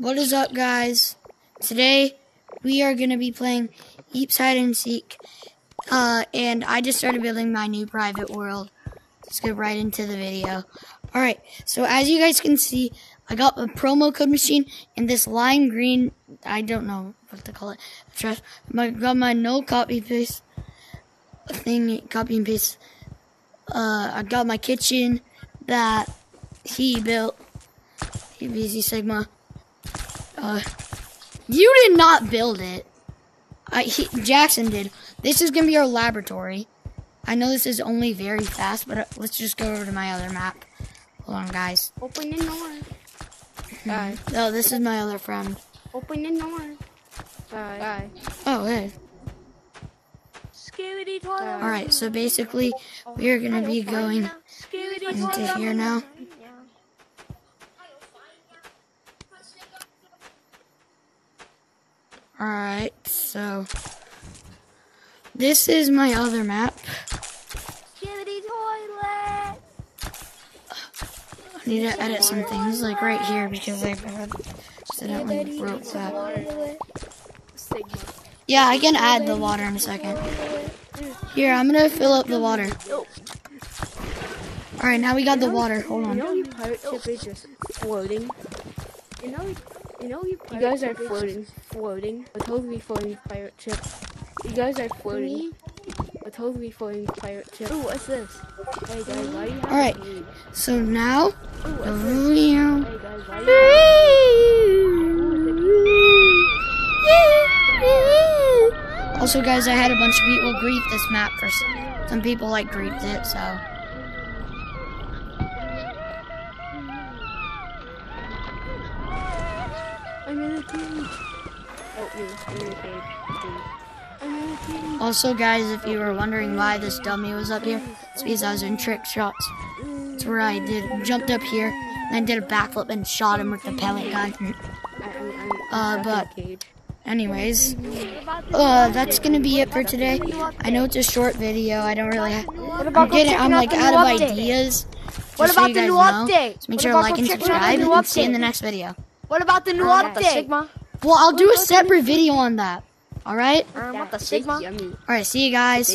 What is up, guys? Today we are going to be playing Yeeps Hide and Seek. Uh, and I just started building my new private world. Let's get right into the video. Alright, so as you guys can see, I got a promo code machine and this lime green, I don't know what to call it. I got my no copy paste thing, copy and paste. Uh, I got my kitchen that he built. VZ Sigma. Uh, you did not build it. I, he, Jackson did. This is going to be our laboratory. I know this is only very fast, but uh, let's just go over to my other map. Hold on, guys. Open the door. Guys. Oh, this is my other friend. Open the door. Guys. Oh, hey. Skibidi toilet. Alright, so basically, we are going to be going into here now. Alright, so this is my other map. Skibidi toilet. I need to edit some things like right here because I accidentally broke that. Sigma. Yeah, I can add the water in a second. Here, I'm gonna fill up the water. Alright, now we got the water. Hold You on. know your pirate ship is just floating. You know, you know you. You guys are floating, floating. A totally floating pirate ship. You guys are floating. A totally floating pirate ship. Ooh, what's this? Hey guys, why do you have All right. So now, Ooh, what's this? Hey guys, why do you Also, guys, I had a bunch of people grief this map for some people like griefed it, so. Also, guys, if you were wondering why this dummy was up here, it's because I was in trick shots. That's where I did jumped up here, and I did a backflip and shot him with the pellet gun. I, I'm, I'm, Uh, but- stuck in a cage. Anyways, uh, that's gonna be it for today. I know it's a short video. I don't really. I'm getting. I'm like out of ideas. What just so about you the new update? So make What sure to like and check out the subscribe, and see you in the next video. What about the new Uh, the update? Sigma. Well, I'll do a separate video on that. All right. Um, what the Sigma? All right. See you guys.